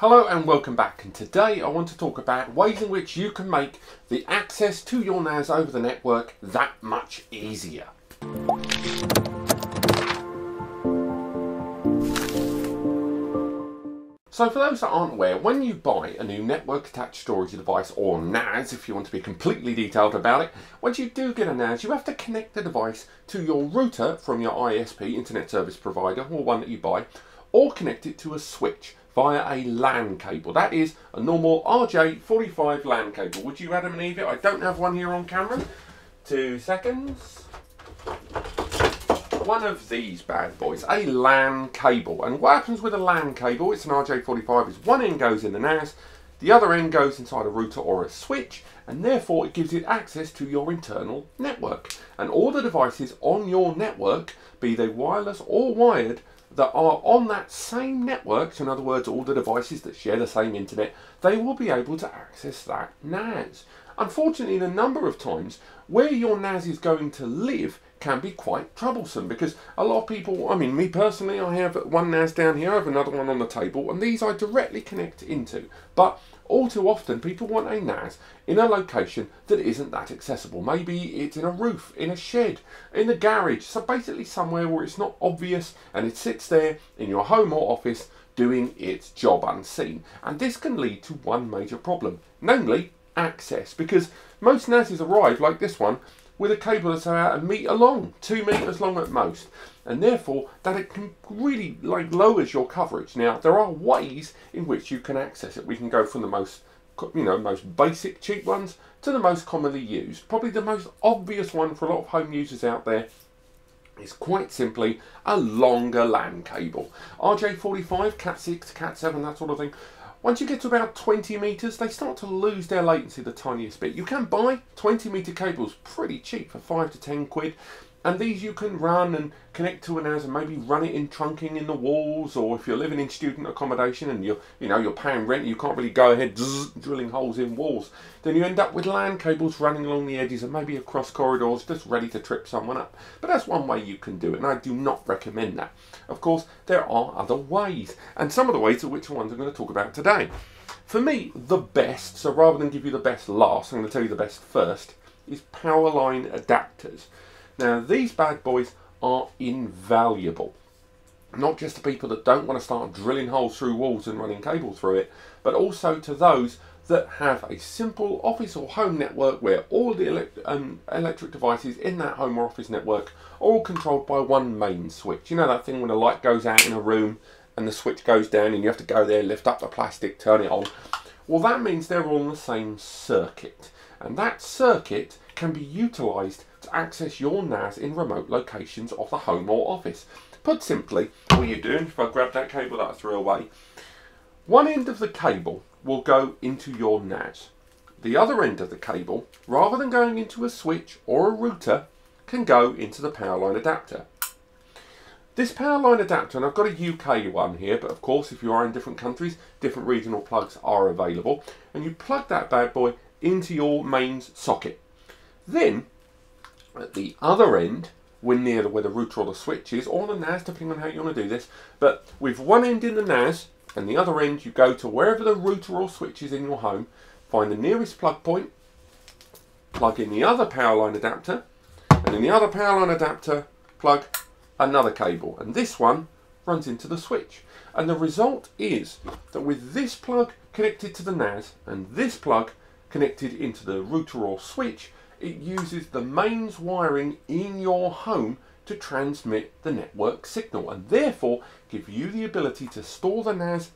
Hello and welcome back and today I want to talk about ways in which you can make the access to your NAS over the network that much easier. So for those that aren't aware, when you buy a new network attached storage device or NAS, if you want to be completely detailed about it, once you do get a NAS, you have to connect the device to your router from your ISP, Internet Service Provider, or one that you buy, or connect it to a switch via a LAN cable. That is a normal RJ45 LAN cable. Would you, Adam and Eve? I don't have one here on camera. Two seconds. One of these bad boys, a LAN cable. And what happens with a LAN cable, it's an RJ45, is one end goes in the NAS, the other end goes inside a router or a switch, and therefore it gives it access to your internal network. And all the devices on your network, be they wireless or wired, that are on that same network, so in other words, all the devices that share the same internet, they will be able to access that NAS. Unfortunately, the number of times where your NAS is going to live can be quite troublesome because a lot of people, I mean, me personally, I have one NAS down here, I have another one on the table, and these I directly connect into. But all too often people want a NAS in a location that isn't that accessible. Maybe it's in a roof, in a shed, in the garage, so basically somewhere where it's not obvious and it sits there in your home or office doing its job unseen. And this can lead to one major problem, namely access, because most NASs arrive like this one with a cable that's about a metre long, two metres long at most. And therefore, that it can really like lowers your coverage. Now, there are ways in which you can access it. We can go from the most, you know, most basic cheap ones to the most commonly used. Probably the most obvious one for a lot of home users out there is quite simply a longer LAN cable. RJ45, Cat6, Cat7, that sort of thing. Once you get to about 20 meters, they start to lose their latency the tiniest bit. You can buy 20 meter cables pretty cheap for 5 to 10 quid. And these you can run and connect to an NAS and maybe run it in trunking in the walls, or if you're living in student accommodation and you're, you know, you're paying rent, you can't really go ahead zzz, drilling holes in walls. Then you end up with LAN cables running along the edges and maybe across corridors, just ready to trip someone up. But that's one way you can do it, and I do not recommend that. Of course, there are other ways, and some of the ways are which ones I'm going to talk about today. For me, the best, so rather than give you the best last, I'm going to tell you the best first, is power line adapters. Now, these bad boys are invaluable. Not just to people that don't want to start drilling holes through walls and running cable through it, but also to those that have a simple office or home network where all the elect um, electric devices in that home or office network are all controlled by one main switch. You know that thing when the light goes out in a room and the switch goes down and you have to go there, lift up the plastic, turn it on. Well, that means they're all on the same circuit. And that circuit can be utilised to access your NAS in remote locations of the home or office. Put simply, all you're doing, if I grab that cable that I threw away, one end of the cable will go into your NAS. The other end of the cable, rather than going into a switch or a router, can go into the power line adapter. This power line adapter, and I've got a UK one here, but of course if you are in different countries, different regional plugs are available, and you plug that bad boy into your mains socket. Then at the other end, when near where the router or the switch is, or the NAS, depending on how you want to do this. But with one end in the NAS and the other end, you go to wherever the router or switch is in your home, find the nearest plug point, plug in the other power line adapter, and in the other power line adapter, plug another cable. And this one runs into the switch. And the result is that with this plug connected to the NAS and this plug connected into the router or switch, it uses the mains wiring in your home to transmit the network signal and therefore give you the ability to store the NAS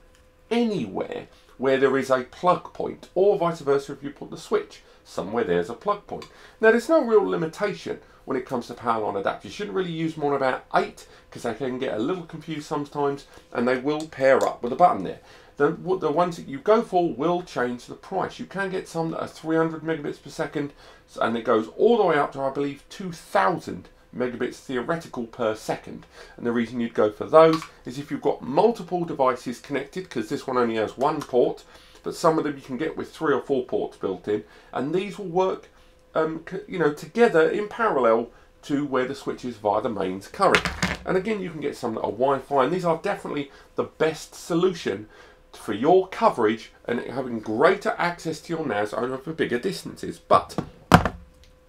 anywhere where there is a plug point or vice versa if you put the switch somewhere there's a plug point. Now there's no real limitation when it comes to power line adapters. You shouldn't really use more than about eight because they can get a little confused sometimes and they will pair up with a button there the, the ones that you go for will change the price. You can get some that are 300 megabits per second and it goes all the way up to I believe 2000 megabits theoretical per second and the reason you'd go for those is if you've got multiple devices connected because this one only has one port but some of them you can get with three or four ports built in and these will work um, you know together in parallel to where the switch is via the mains current and again you can get some that are Wi-Fi and these are definitely the best solution for your coverage and having greater access to your NAS over for bigger distances. But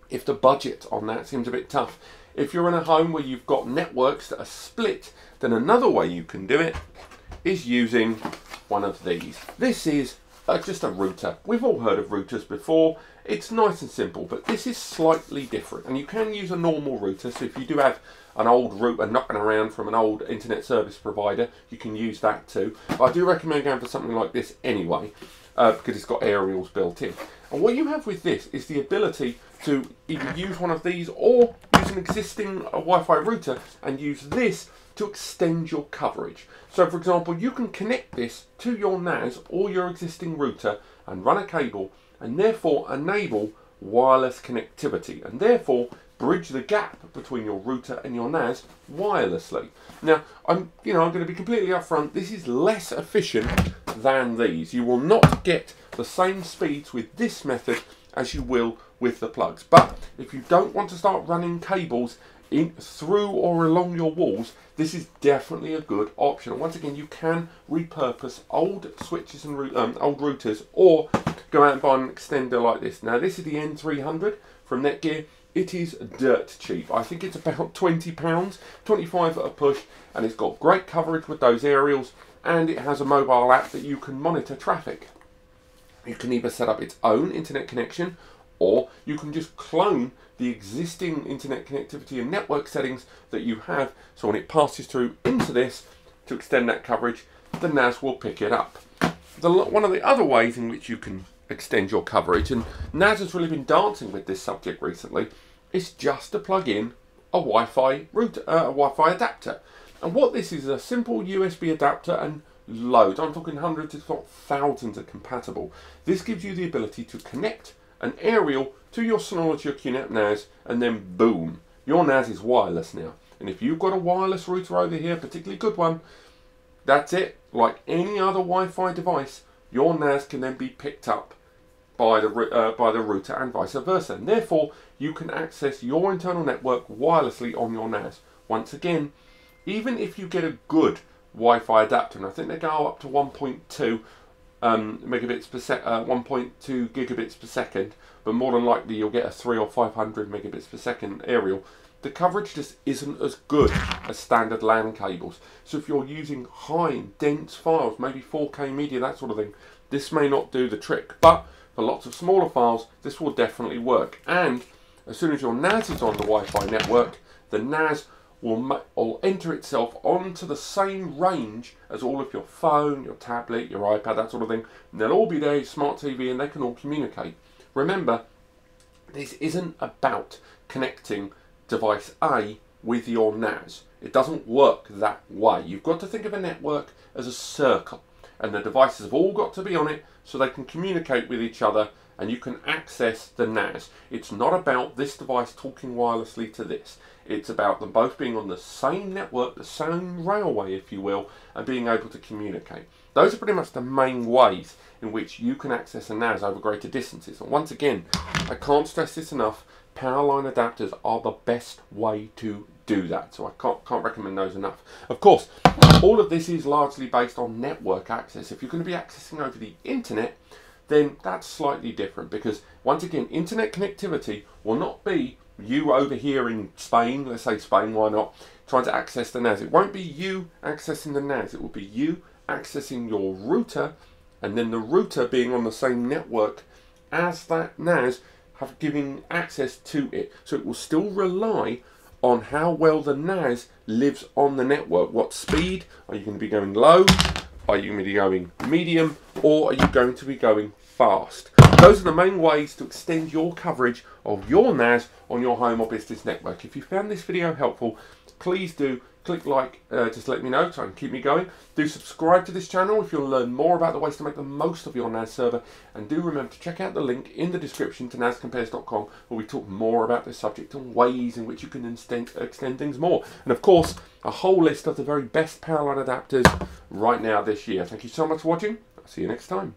if the budget on that seems a bit tough, if you're in a home where you've got networks that are split, then another way you can do it is using one of these. This is uh, just a router. We've all heard of routers before. It's nice and simple, but this is slightly different. And you can use a normal router, so if you do have an old router knocking around from an old internet service provider, you can use that too. But I do recommend going for something like this anyway, uh, because it's got aerials built in. And what you have with this is the ability to either use one of these or use an existing uh, Wi-Fi router and use this to extend your coverage. So for example, you can connect this to your NAS or your existing router and run a cable and therefore enable wireless connectivity and therefore bridge the gap between your router and your NAS wirelessly. Now, I'm you know I'm going to be completely upfront. This is less efficient than these. You will not get the same speeds with this method as you will with the plugs. But if you don't want to start running cables in through or along your walls, this is definitely a good option. Once again, you can repurpose old switches and um, old routers or go out and buy an extender like this. Now, this is the N300 from Netgear. It is dirt cheap. I think it's about £20, 25 at a push, and it's got great coverage with those aerials, and it has a mobile app that you can monitor traffic. You can either set up its own internet connection, or you can just clone the existing internet connectivity and network settings that you have, so when it passes through into this to extend that coverage, the NAS will pick it up. The, one of the other ways in which you can extend your coverage, and NAS has really been dancing with this subject recently, is just to plug in a Wi-Fi router, uh, a Wi-Fi adapter. And what this is, is a simple USB adapter and loads. I'm talking hundreds, if not thousands, are compatible. This gives you the ability to connect an aerial to your Synology or QNAP NAS, and then boom, your NAS is wireless now. And if you've got a wireless router over here, particularly good one, that's it. Like any other Wi-Fi device, your NAS can then be picked up by the, uh, by the router and vice versa. And therefore, you can access your internal network wirelessly on your NAS. Once again, even if you get a good Wi-Fi adapter, and I think they go up to 1.2 um, megabits per sec, uh, 1.2 gigabits per second, but more than likely you'll get a 3 or 500 megabits per second aerial. The coverage just isn't as good as standard LAN cables. So if you're using high, dense files, maybe 4K media, that sort of thing, this may not do the trick. But for lots of smaller files, this will definitely work. And as soon as your NAS is on the Wi-Fi network, the NAS will, will enter itself onto the same range as all of your phone, your tablet, your iPad, that sort of thing. And they'll all be there, smart TV, and they can all communicate. Remember, this isn't about connecting device A with your NAS. It doesn't work that way. You've got to think of a network as a circle and the devices have all got to be on it so they can communicate with each other and you can access the NAS. It's not about this device talking wirelessly to this. It's about them both being on the same network, the same railway, if you will, and being able to communicate. Those are pretty much the main ways in which you can access a NAS over greater distances. And once again, I can't stress this enough, power line adapters are the best way to do that. So I can't, can't recommend those enough. Of course, all of this is largely based on network access. If you're going to be accessing over the internet, then that's slightly different because once again, internet connectivity will not be you over here in Spain, let's say Spain, why not, trying to access the NAS. It won't be you accessing the NAS, it will be you accessing your router and then the router being on the same network as that NAS have giving access to it. So it will still rely on how well the NAS lives on the network. What speed are you going to be going low? Are you going to be going medium? Or are you going to be going fast? Those are the main ways to extend your coverage of your NAS on your home or business network. If you found this video helpful, please do click like uh, just let me know can keep me going. Do subscribe to this channel if you'll learn more about the ways to make the most of your NAS server. And do remember to check out the link in the description to nascompares.com where we talk more about this subject and ways in which you can extend, extend things more. And of course, a whole list of the very best powerline adapters right now this year. Thank you so much for watching. I'll see you next time.